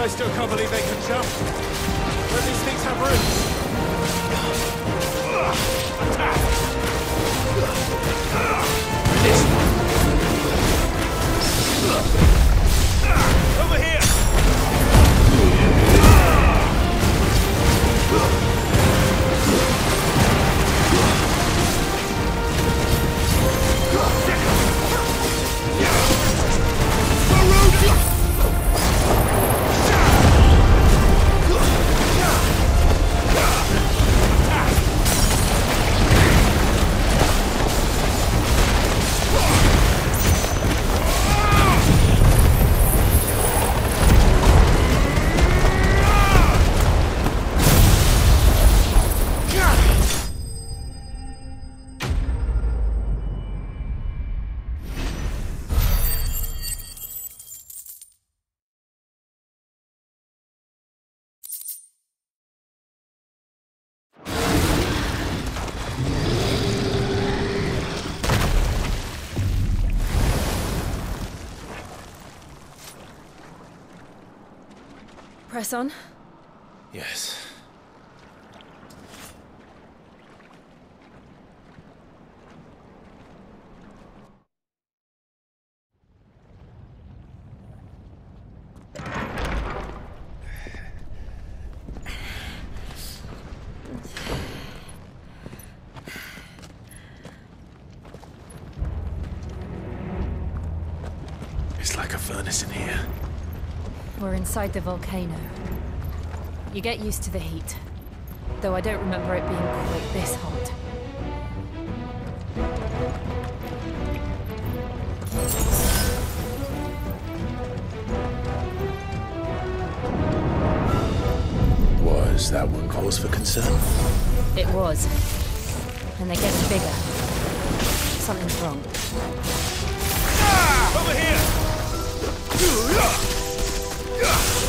I still can't believe they can jump. Where these things have roots? Over Press on. Yes. It's like a furnace in here. We're inside the volcano. You get used to the heat. Though I don't remember it being quite this hot. Was that one cause for concern? It was. And they're getting bigger. Something's wrong. Ah, over here! Ugh!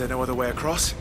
There no other way across?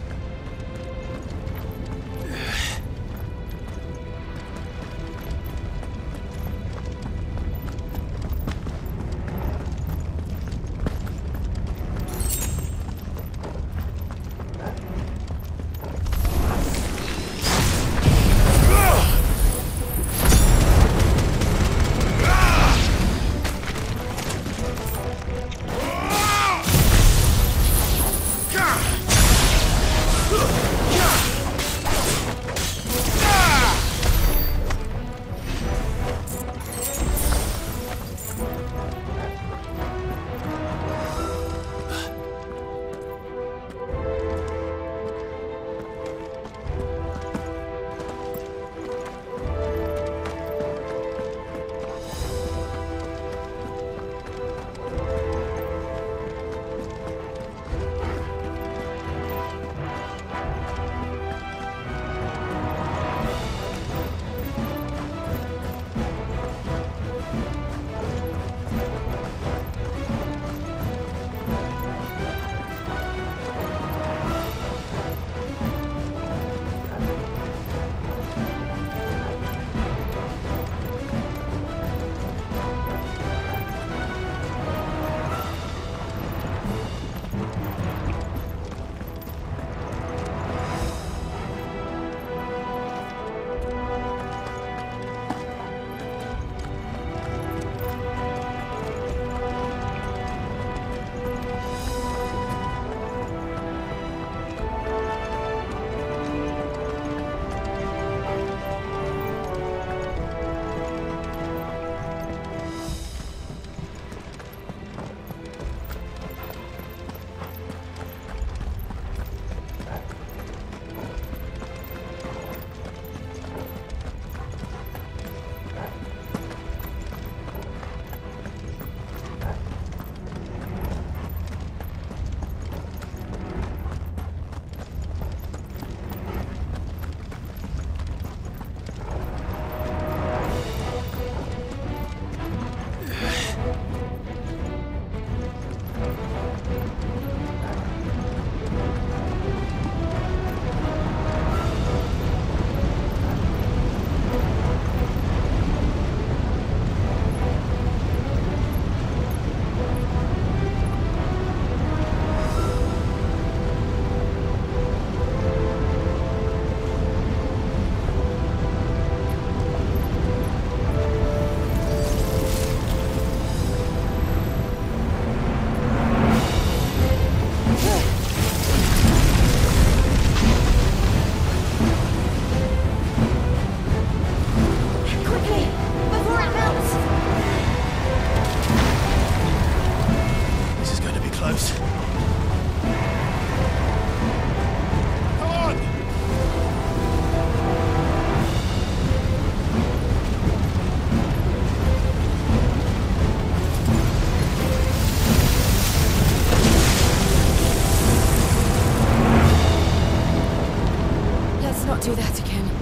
Do that again.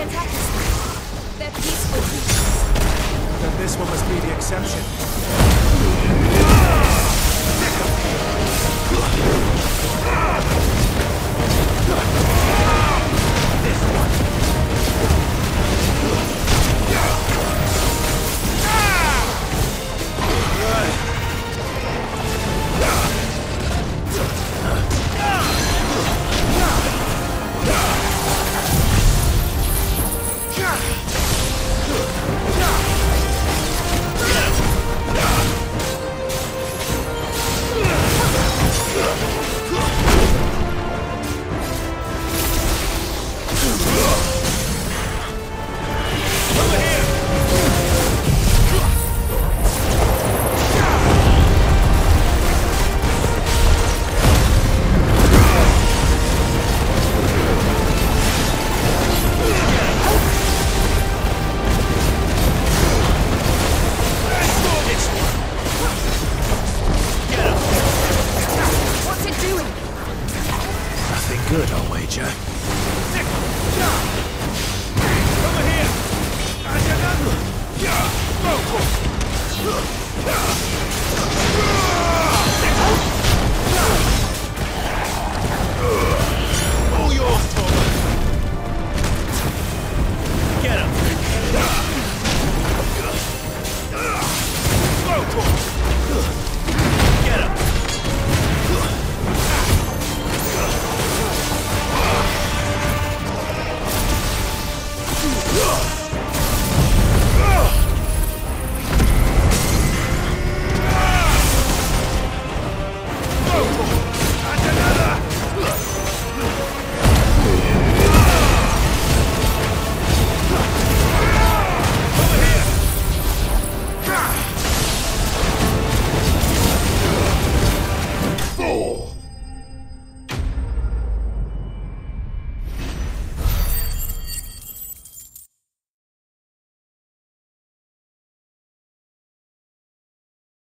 That this one must be the exception.